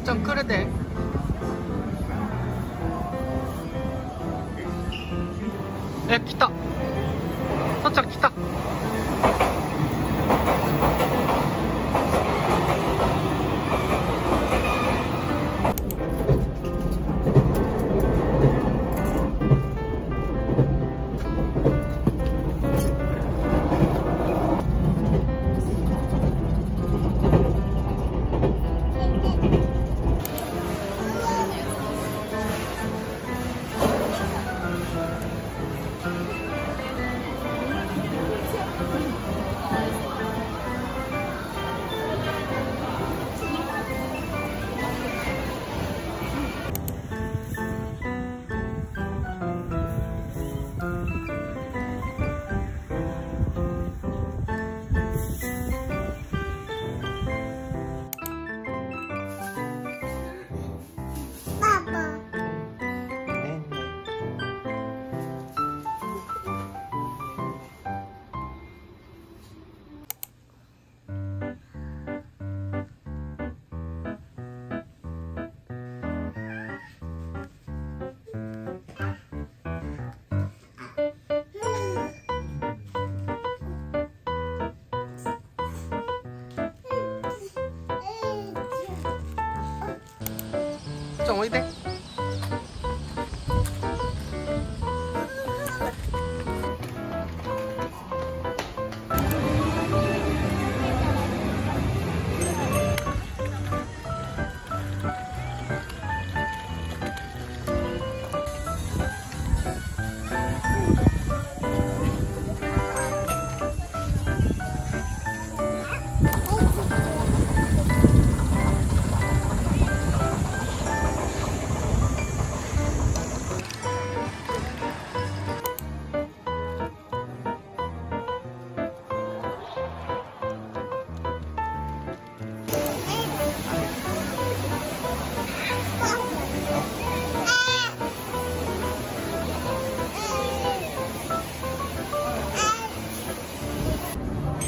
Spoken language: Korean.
서점 그러대. 에, 기타. 서점 기타. Đồng.